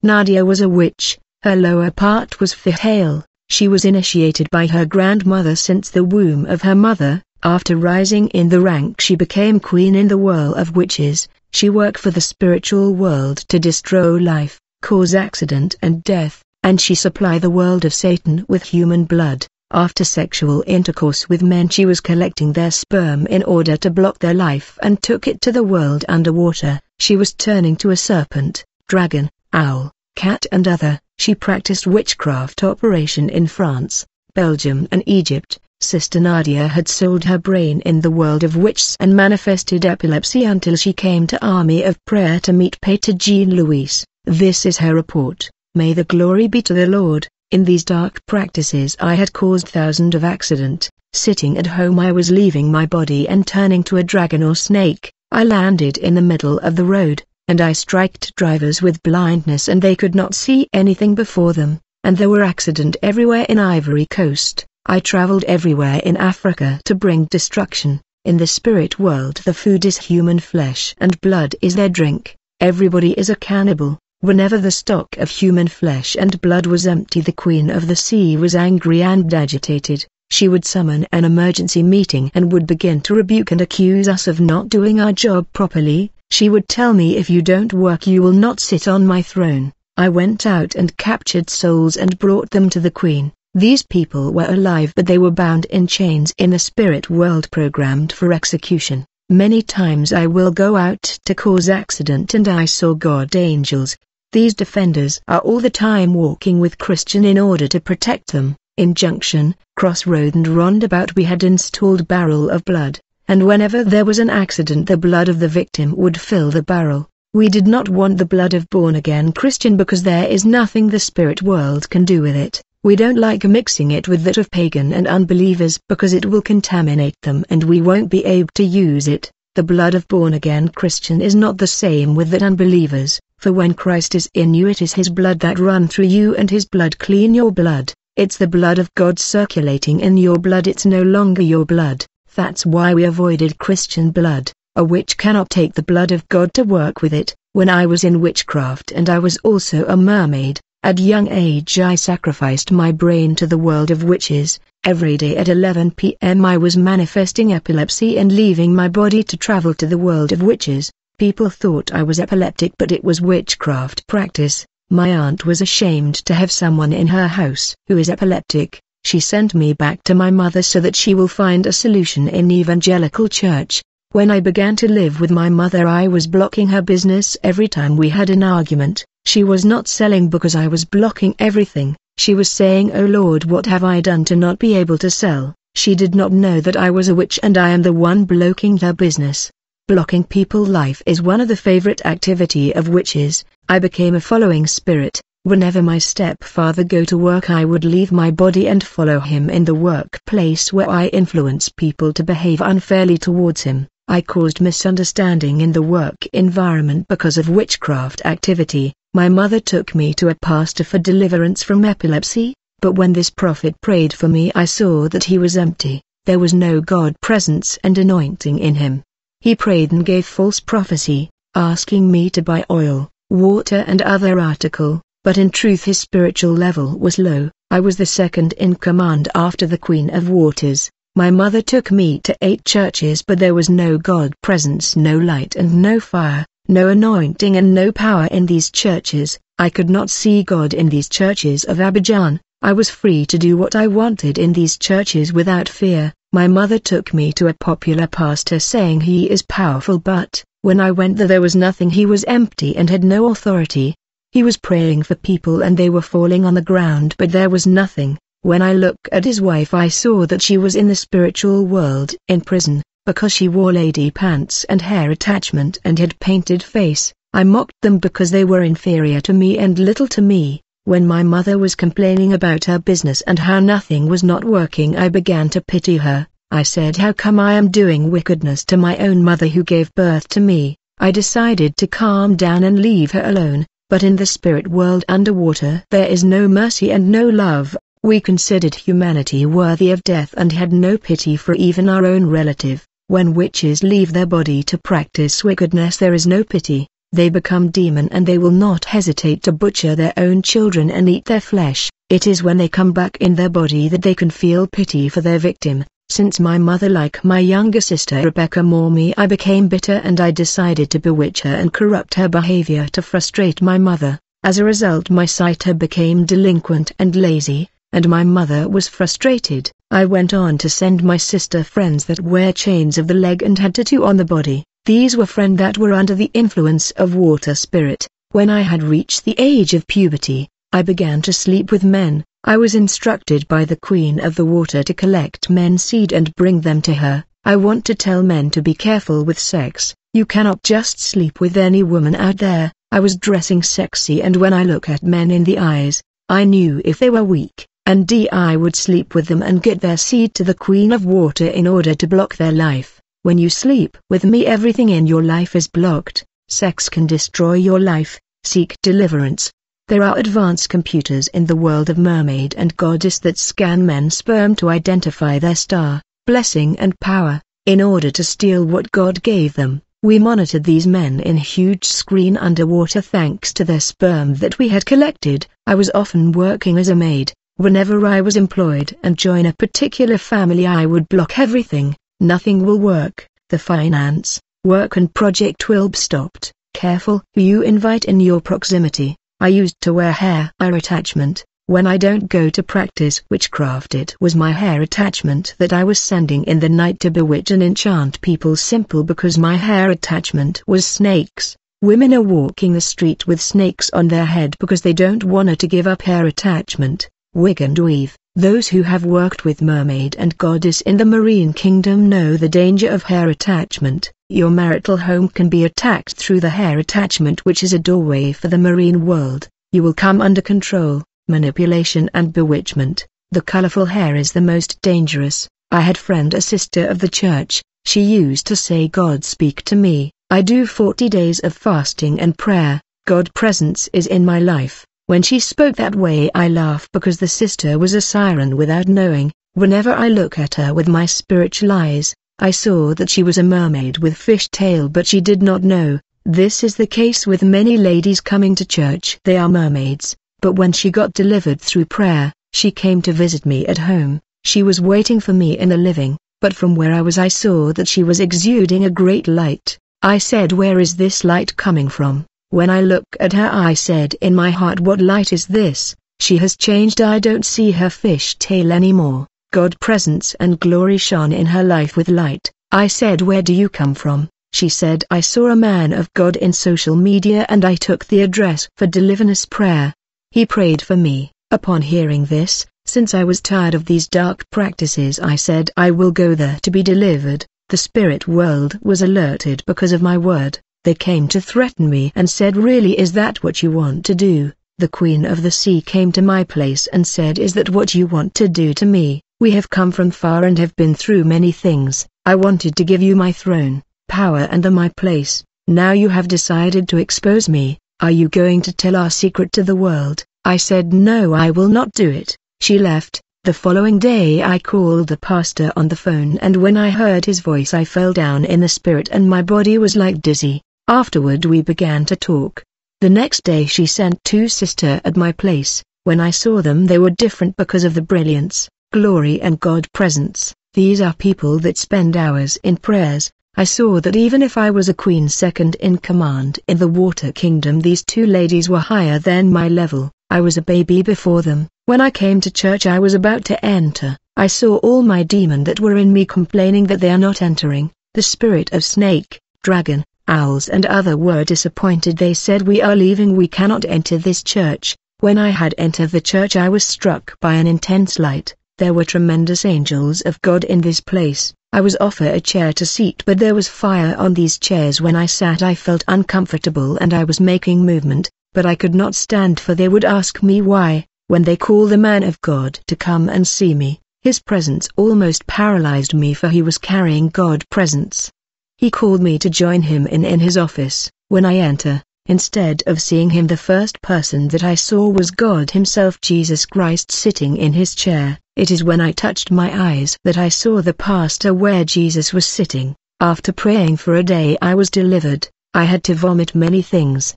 Nadia was a witch, her lower part was Fihale, she was initiated by her grandmother since the womb of her mother, after rising in the rank she became queen in the world of witches, she worked for the spiritual world to destroy life, cause accident and death, and she supply the world of Satan with human blood. After sexual intercourse with men she was collecting their sperm in order to block their life and took it to the world underwater. She was turning to a serpent, dragon, owl, cat and other. She practiced witchcraft operation in France, Belgium and Egypt. Sister Nadia had sold her brain in the world of witches and manifested epilepsy until she came to Army of Prayer to meet Pater Jean Louis. This is her report. May the glory be to the Lord. In these dark practices I had caused thousands of accident. Sitting at home I was leaving my body and turning to a dragon or snake. I landed in the middle of the road, and I striked drivers with blindness and they could not see anything before them, and there were accident everywhere in Ivory Coast. I traveled everywhere in Africa to bring destruction. In the spirit world the food is human flesh and blood is their drink. Everybody is a cannibal. Whenever the stock of human flesh and blood was empty the Queen of the Sea was angry and agitated. She would summon an emergency meeting and would begin to rebuke and accuse us of not doing our job properly. She would tell me if you don't work you will not sit on my throne. I went out and captured souls and brought them to the Queen. These people were alive but they were bound in chains in the spirit world programmed for execution. Many times I will go out to cause accident and I saw God angels, these defenders are all the time walking with Christian in order to protect them. In junction, crossroad and roundabout we had installed barrel of blood, and whenever there was an accident the blood of the victim would fill the barrel. We did not want the blood of born-again Christian because there is nothing the spirit world can do with it. We don't like mixing it with that of pagan and unbelievers because it will contaminate them and we won't be able to use it. The blood of born-again Christian is not the same with that unbelievers. For when Christ is in you it is his blood that run through you and his blood clean your blood. It's the blood of God circulating in your blood it's no longer your blood. That's why we avoided Christian blood. A witch cannot take the blood of God to work with it. When I was in witchcraft and I was also a mermaid, at young age I sacrificed my brain to the world of witches. Every day at 11 p.m. I was manifesting epilepsy and leaving my body to travel to the world of witches. People thought I was epileptic but it was witchcraft practice. My aunt was ashamed to have someone in her house who is epileptic. She sent me back to my mother so that she will find a solution in evangelical church. When I began to live with my mother I was blocking her business every time we had an argument. She was not selling because I was blocking everything. She was saying oh Lord what have I done to not be able to sell. She did not know that I was a witch and I am the one blocking her business. Blocking people life is one of the favorite activity of witches. I became a following spirit. Whenever my stepfather go to work I would leave my body and follow him in the workplace where I influence people to behave unfairly towards him. I caused misunderstanding in the work environment because of witchcraft activity. My mother took me to a pastor for deliverance from epilepsy, but when this prophet prayed for me I saw that he was empty. There was no God presence and anointing in him. He prayed and gave false prophecy, asking me to buy oil, water and other article, but in truth his spiritual level was low. I was the second in command after the Queen of Waters. My mother took me to eight churches but there was no God presence no light and no fire, no anointing and no power in these churches. I could not see God in these churches of Abidjan. I was free to do what I wanted in these churches without fear. My mother took me to a popular pastor saying he is powerful but, when I went there there was nothing he was empty and had no authority. He was praying for people and they were falling on the ground but there was nothing. When I looked at his wife I saw that she was in the spiritual world in prison, because she wore lady pants and hair attachment and had painted face. I mocked them because they were inferior to me and little to me. When my mother was complaining about her business and how nothing was not working I began to pity her. I said how come I am doing wickedness to my own mother who gave birth to me. I decided to calm down and leave her alone, but in the spirit world underwater there is no mercy and no love. We considered humanity worthy of death and had no pity for even our own relative. When witches leave their body to practice wickedness there is no pity. they become demon and they will not hesitate to butcher their own children and eat their flesh. It is when they come back in their body that they can feel pity for their victim. Since my mother like my younger sister Rebecca Mormy I became bitter and I decided to bewitch her and corrupt her behavior to frustrate my mother. As a result my sighter became delinquent and lazy, and my mother was frustrated. I went on to send my sister friends that wear chains of the leg and had tattoo on the body. These were friends that were under the influence of water spirit. When I had reached the age of puberty, I began to sleep with men. I was instructed by the Queen of the Water to collect men's seed and bring them to her. I want to tell men to be careful with sex. You cannot just sleep with any woman out there. I was dressing sexy and when I look at men in the eyes, I knew if they were weak, and D I would sleep with them and get their seed to the Queen of Water in order to block their life. When you sleep with me everything in your life is blocked, sex can destroy your life, seek deliverance. There are advanced computers in the world of mermaid and goddess that scan men's sperm to identify their star, blessing and power, in order to steal what God gave them. We monitored these men in huge screen underwater thanks to their sperm that we had collected. I was often working as a maid. Whenever I was employed and join a particular family I would block everything, nothing will work, the finance, work and project will be stopped. Careful who you invite in your proximity. I used to wear hair attachment, when I don't go to practice witchcraft it was my hair attachment that I was sending in the night to bewitch and enchant people simple because my hair attachment was snakes. Women are walking the street with snakes on their head because they don't wanna to give up hair attachment, wig and weave. Those who have worked with mermaid and goddess in the marine kingdom know the danger of hair attachment. Your marital home can be attacked through the hair attachment which is a doorway for the marine world. You will come under control, manipulation and bewitchment. The colorful hair is the most dangerous. I had friend a sister of the church, she used to say God speak to me. I do 40 days of fasting and prayer, God presence is in my life. When she spoke that way I laugh because the sister was a siren without knowing. Whenever I look at her with my spiritual eyes, I saw that she was a mermaid with fish tail but she did not know. This is the case with many ladies coming to church. They are mermaids, but when she got delivered through prayer, she came to visit me at home. She was waiting for me in the living, but from where I was I saw that she was exuding a great light. I said where is this light coming from? When I look at her I said in my heart what light is this? She has changed I don't see her fish tail anymore. God presence and glory shone in her life with light. I said where do you come from? She said I saw a man of God in social media and I took the address for deliverance prayer. He prayed for me. Upon hearing this, since I was tired of these dark practices I said I will go there to be delivered. The spirit world was alerted because of my word. They came to threaten me and said really is that what you want to do? The queen of the sea came to my place and said is that what you want to do to me? We have come from far and have been through many things. I wanted to give you my throne, power and the my place. Now you have decided to expose me. Are you going to tell our secret to the world? I said no I will not do it. She left. The following day I called the pastor on the phone and when I heard his voice I fell down in the spirit and my body was like dizzy. Afterward we began to talk. The next day she sent two sister at my place. When I saw them they were different because of the brilliance glory and God presence. These are people that spend hours in prayers. I saw that even if I was a queen second in command in the water kingdom these two ladies were higher than my level. I was a baby before them. When I came to church I was about to enter. I saw all my demon that were in me complaining that they are not entering. The spirit of snake, dragon, owls and other were disappointed they said we are leaving we cannot enter this church. When I had entered the church I was struck by an intense light. There were tremendous angels of God in this place. I was offered a chair to seat but there was fire on these chairs when I sat I felt uncomfortable and I was making movement, but I could not stand for they would ask me why, when they call the man of God to come and see me, his presence almost paralyzed me for he was carrying God presence. He called me to join him in in his office, when I enter, Instead of seeing him the first person that I saw was God himself Jesus Christ sitting in his chair. It is when I touched my eyes that I saw the pastor where Jesus was sitting. After praying for a day I was delivered. I had to vomit many things,